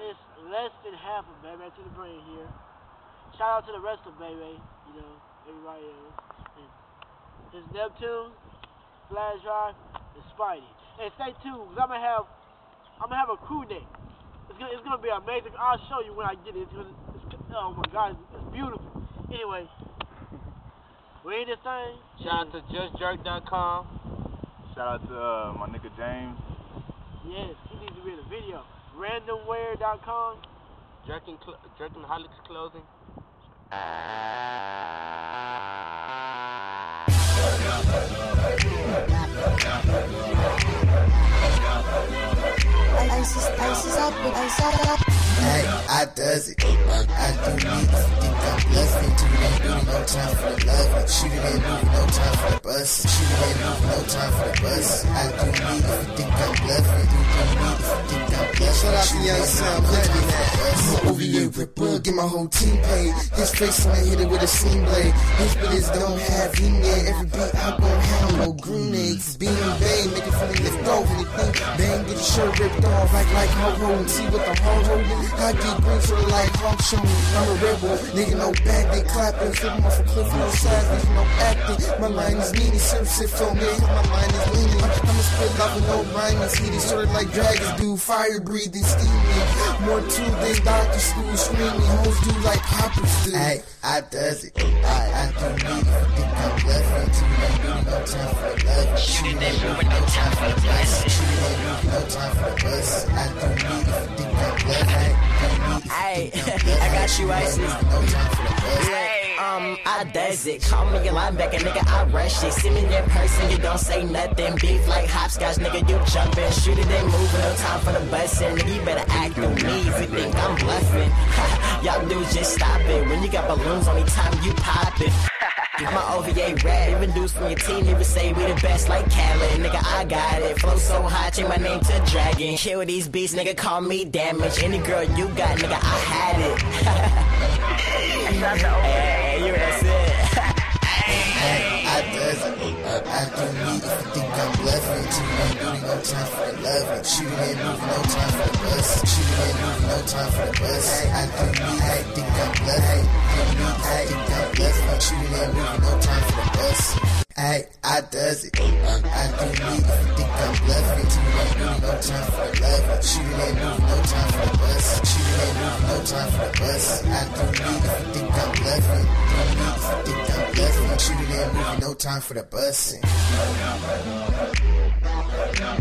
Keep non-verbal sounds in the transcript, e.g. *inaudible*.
It's less than half of Baba2DaBrain here. Shout out to the rest of Baba, you know, everybody else. And it's Neptune, Flash Drive, and Spidey. And stay tuned, because I'm gonna have I'm gonna have a crew day. It's gonna, it's gonna be amazing. I'll show you when I get it. It's gonna, it's, oh my God, it's, it's beautiful. Anyway, *laughs* we in this thing. Shout out to JustJerk.com. Shout out to uh, my nigga James. Yes, video. Randomwear.com. Jerking, cl- Jerkaholics Clothing. Hey, I does it. I do me. Think I'm bluffing. Two man booty, no time for the love. Shoot ain't moving, no time for the bus. Shoot ain't moving, no time for the bus. I do me. Think I'm bluffing, Young moving, Bloody no time for the bus. Over you, Ripper, get my whole team paid. His face I hit it with a seam blade. His bullets don't have him yet. Every beat I gon' have no grenades. Beam bang, make it fully lift shirt ripped off. Like like ho ho, see what the ho ho. I get green so like hawk show. I'm a rebel, nigga no back, they clapping. Flipping off a cliff, no sides, there's no acting. My line is meaty, seriously for me. My line is leaning. I'ma spit love with no rhyme. It's heated, sort like dragons do. Fire breathing, steaming. More to than doctor school screaming. Hoes do like hoppers do. Hey, I does it. I, I do me. Think I'm bluffing. Two man booty, no time for the love. Shoot it, ain't moving, no time for Hey, *laughs* I got you, Isis. No um, I does it. Call me a linebacker, nigga. I rush it. See me in person, you don't say nothing. Beef like hopscotch, nigga. You jumping, shoot it, ain't moving. No time for the busing. Nigga, you better act on me if you think I'm bluffing. *laughs* Y'all dudes just stop it. When you got balloons, only time you pop it. I'm OVA rap. Even dudes from your team even say we the best like Khaled. Nigga, I got it. Flow so hot, change my name to Dragon. Kill these beats, nigga, call me damage. Any girl you got, nigga, I had it. hey, you that's it. I does it. I do me if you think I'm bluffing. Two man booty, no time for the loving. Shoot ain't moving, no time for the bus. Shoot ain't moving, no time for the bus. I do me, I I does it. I do me if you think I'm bluffing. Man booty, no time for loving. Shoot ain't moving, no time for the bus. It ain't moving, no time for the bus. I do me if you think I'm bluffing. Do me if you think I'm bluffing. Shoot ain't moving, no time for the busing. Yeah.